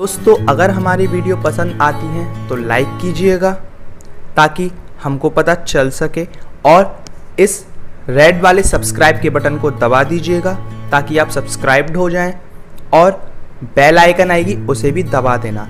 दोस्तों, अगर हमारी वीडियो पसंद आती है तो लाइक कीजिएगा, ताकि हमको पता चल सके और इस रेड वाले सब्सक्राइब के बटन को दबा दीजिएगा, ताकि आप सब्सक्राइब्ड हो जाएँ और बेल आइकन आएगी, उसे भी दबा देना।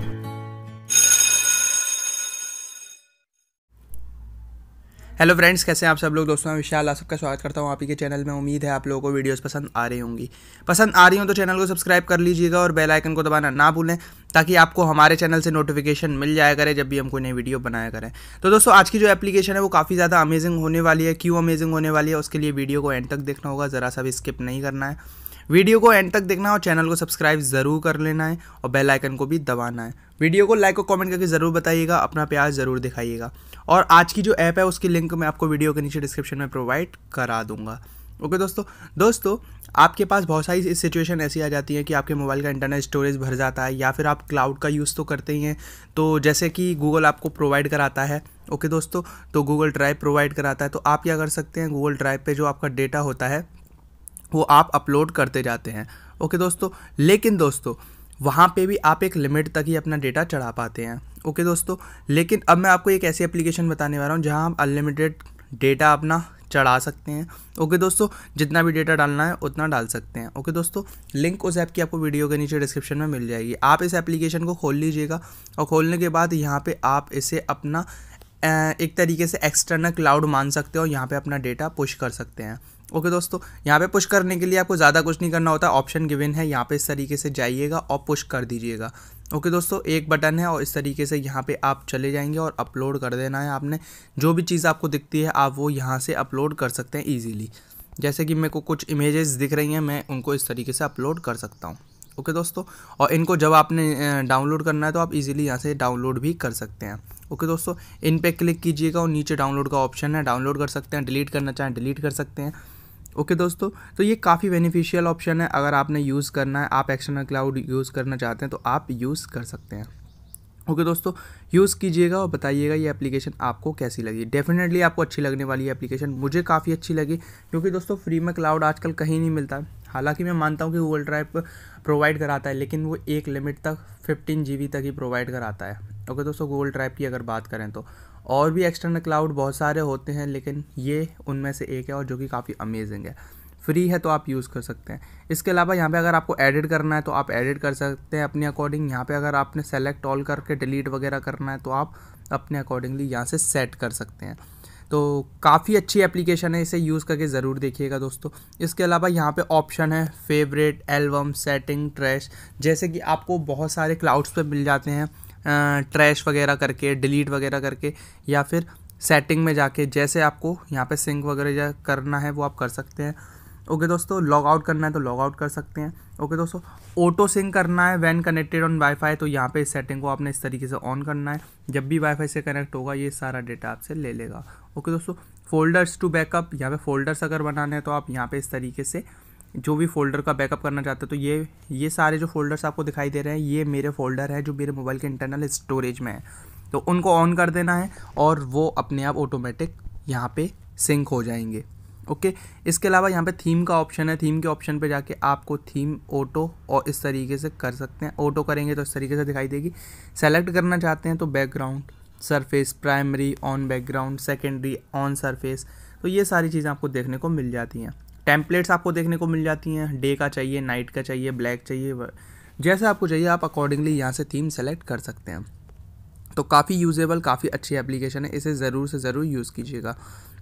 हेलो फ्रेंड्स कैसे हैं आप सब लोग? दोस्तों, मैं विशाल, आप सबका स्वागत करता हूँ आप ही के चैनल में। उम्मीद है आप लोगों को वीडियोस पसंद आ रही होंगी। पसंद आ रही हो तो चैनल को सब्सक्राइब कर लीजिएगा और बेल आइकन को दबाना ना भूलें। ताकि आपको हमारे चैनल से नोटिफिकेशन मिल जाया करे जब भी हम कोई नई वीडियो बनाया करें। तो दोस्तों, आज की जो एप्लीकेशन है, वो काफ़ी ज़्यादा अमेजिंग होने वाली है। क्यों अमेजिंग होने वाली है, उसके लिए वीडियो को एंड तक देखना होगा। ज़रा सा भी स्किप नहीं करना है। वीडियो को एंड तक देखना है और चैनल को सब्सक्राइब ज़रूर कर लेना है और बेल आइकन को भी दबाना है। वीडियो को लाइक और कमेंट करके ज़रूर बताइएगा, अपना प्यार ज़रूर दिखाइएगा। और आज की जो ऐप है, उसकी लिंक मैं आपको वीडियो के नीचे डिस्क्रिप्शन में प्रोवाइड करा दूँगा। ओके दोस्तों दोस्तों आपके पास बहुत सारी सिचुएशन ऐसी आ जाती है कि आपके मोबाइल का इंटरनेट स्टोरेज भर जाता है या फिर आप क्लाउड का यूज़ तो करते ही हैं। तो जैसे कि गूगल आपको प्रोवाइड कराता है ओके दोस्तों? तो गूगल ड्राइव प्रोवाइड कराता है। तो आप क्या कर सकते हैं? गूगल ड्राइव पर जो आपका डेटा होता है, वो आप अपलोड करते जाते हैं ओके दोस्तों? लेकिन दोस्तों, वहाँ पे भी आप एक लिमिट तक ही अपना डेटा चढ़ा पाते हैं ओके दोस्तों? लेकिन अब मैं आपको एक ऐसी एप्लीकेशन बताने वाला हूँ जहाँ आप अनलिमिटेड डेटा अपना चढ़ा सकते हैं। ओके दोस्तों, जितना भी डेटा डालना है, उतना डाल सकते हैं। ओके दोस्तों लिंक उस ऐप की आपको वीडियो के नीचे डिस्क्रिप्शन में मिल जाएगी। आप इस एप्लीकेशन को खोल लीजिएगा और खोलने के बाद यहाँ पर आप इसे अपना एक तरीके से एक्सटर्नल क्लाउड मान सकते हो, यहाँ पे अपना डेटा पुश कर सकते हैं। ओके okay, दोस्तों, यहाँ पे पुश करने के लिए आपको ज़्यादा कुछ नहीं करना होता ऑप्शन गिवन है, यहाँ पे इस तरीके से जाइएगा और पुश कर दीजिएगा। ओके okay, दोस्तों, एक बटन है और इस तरीके से यहाँ पे आप चले जाएँगे और अपलोड कर देना है आपने। जो भी चीज़ आपको दिखती है, आप वो यहाँ से अपलोड कर सकते हैं ईजीली जैसे कि मेरे को कुछ इमेजेस दिख रही हैं, मैं उनको इस तरीके से अपलोड कर सकता हूँ। ओके okay, दोस्तों, और इनको जब आपने डाउनलोड करना है तो आप इजीली यहाँ से डाउनलोड भी कर सकते हैं। ओके दोस्तों इन पर क्लिक कीजिएगा और नीचे डाउनलोड का ऑप्शन है। डाउनलोड कर सकते हैं डिलीट करना चाहें डिलीट कर सकते हैं। ओके okay, दोस्तों तो ये काफ़ी बेनिफिशियल ऑप्शन है। अगर आपने यूज़ करना है आप एक्सटर्नल क्लाउड यूज़ करना चाहते हैं तो आप यूज़ कर सकते हैं। ओके okay, दोस्तों यूज़ कीजिएगा और बताइएगा ये एप्लीकेशन आपको कैसी लगी। डेफिनेटली आपको अच्छी लगने वाली है एप्लीकेशन मुझे काफ़ी अच्छी लगी क्योंकि दोस्तों फ्री में क्लाउड आजकल कहीं नहीं मिलता। हालाँकि मैं मानता हूँ कि गूगल ड्राइव प्रोवाइड कराता है लेकिन वो एक लिमिट तक फिफ्टीन जी तक ही प्रोवाइड कराता है। ओके दोस्तों गूगल ड्राइव की अगर बात करें तो। और भी एक्सटर्नल क्लाउड बहुत सारे होते हैं, लेकिन ये उनमें से एक है और जो कि काफ़ी अमेजिंग है। फ्री है तो आप यूज़ कर सकते हैं। इसके अलावा यहाँ पे अगर आपको एडिट करना है तो आप एडिट कर सकते हैं अपने अकॉर्डिंग यहाँ पे अगर आपने सेलेक्ट ऑल करके डिलीट वगैरह करना है तो आप अपने अकॉर्डिंगली यहाँ से सेट कर सकते हैं। तो काफ़ी अच्छी एप्लीकेशन है, इसे यूज़ करके ज़रूर देखिएगा दोस्तों। इसके अलावा यहाँ पे ऑप्शन है फेवरेट एल्बम सेटिंग ट्रैश जैसे कि आपको बहुत सारे क्लाउड्स पे मिल जाते हैं। ट्रैश वगैरह करके डिलीट वगैरह करके, या फिर सेटिंग में जाके जैसे आपको यहाँ पे सिंक वगैरह करना है वो आप कर सकते हैं। ओके दोस्तों लॉग आउट करना है तो लॉग आउट कर सकते हैं। ओके दोस्तों ऑटो सिंक करना है वैन कनेक्टेड ऑन वाईफाई तो यहाँ पे इस सेटिंग को आपने इस तरीके से ऑन करना है। जब भी वाईफाई से कनेक्ट होगा, ये सारा डेटा आपसे ले लेगा। ओके दोस्तों फोल्डर्स टू बैकअप यहाँ पे फोल्डर्स अगर बनाने हैं तो आप यहाँ पे इस तरीके से जो भी फोल्डर का बैकअप करना चाहते हो तो ये ये सारे जो फोल्डर्स आपको दिखाई दे रहे हैं, ये मेरे फोल्डर है, जो मेरे मोबाइल के इंटरनल स्टोरेज में है। तो उनको ऑन कर देना है और वो अपने आप ऑटोमेटिक यहाँ पे सिंक हो जाएँगे। ओके? इसके अलावा यहाँ पे थीम का ऑप्शन है। थीम के ऑप्शन पे जाके आपको थीम ऑटो और इस तरीके से कर सकते हैं। ऑटो करेंगे तो इस तरीके से दिखाई देगी। सेलेक्ट करना चाहते हैं तो background surface primary on background secondary on surface तो ये सारी चीज़ें आपको देखने को मिल जाती हैं। टेम्पलेट्स आपको देखने को मिल जाती हैं। डे का चाहिए, नाइट का चाहिए, ब्लैक चाहिए जैसे आपको चाहिए, आप अकॉर्डिंगली यहाँ से थीम सेलेक्ट कर सकते हैं। तो काफ़ी यूजेबल काफ़ी अच्छी एप्लीकेशन है, इसे ज़रूर से ज़रूर यूज़ कीजिएगा।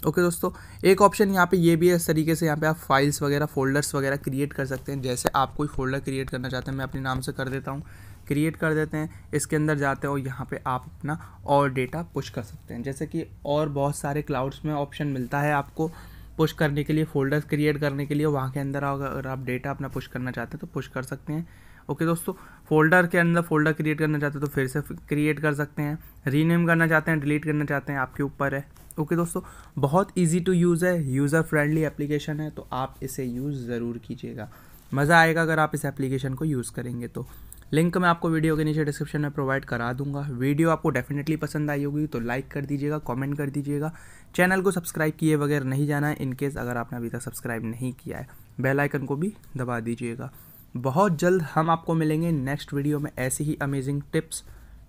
ओके दोस्तों, एक ऑप्शन यहाँ पे ये भी है इस तरीके से यहाँ पे आप फाइल्स वगैरह फोल्डर्स वगैरह क्रिएट कर सकते हैं। जैसे आप कोई फोल्डर क्रिएट करना चाहते हैं, मैं अपने नाम से कर देता हूँ। क्रिएट कर देते हैं, इसके अंदर जाते हैं और यहाँ पे आप अपना और डेटा पुश कर सकते हैं। जैसे कि और बहुत सारे क्लाउड्स में ऑप्शन मिलता है आपको। पुश करने के लिए फोल्डर्स क्रिएट करने के लिए वहाँ के अंदर अगर आप डेटा अपना पुश करना चाहते हैं तो पुश कर सकते हैं। ओके दोस्तों फोल्डर के अंदर फोल्डर क्रिएट करना चाहते हैं तो फिर से क्रिएट कर सकते हैं। रीनेम करना चाहते हैं डिलीट करना चाहते हैं, आपके ऊपर है। ओके दोस्तों, बहुत ईजी टू यूज़ है यूज़र फ्रेंडली एप्लीकेशन है तो आप इसे यूज़ ज़रूर कीजिएगा। मज़ा आएगा अगर आप इस एप्लीकेशन को यूज़ करेंगे तो। लिंक मैं आपको वीडियो के नीचे डिस्क्रिप्शन में प्रोवाइड करा दूँगा। वीडियो आपको डेफिनेटली पसंद आई होगी तो लाइक कर दीजिएगा कमेंट कर दीजिएगा। चैनल को सब्सक्राइब किए बगैर नहीं जाना है इनकेस अगर आपने अभी तक सब्सक्राइब नहीं किया है बेल आइकन को भी दबा दीजिएगा। बहुत जल्द हम आपको मिलेंगे नेक्स्ट वीडियो में ऐसी ही अमेजिंग टिप्स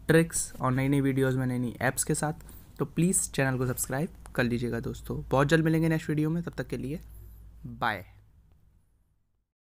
ट्रिक्स और नई नई वीडियोज़ में नई नई ऐप्स के साथ। तो प्लीज़ चैनल को सब्सक्राइब कर लीजिएगा दोस्तों। बहुत जल्द मिलेंगे नेक्स्ट वीडियो में, तब तक के लिए बाय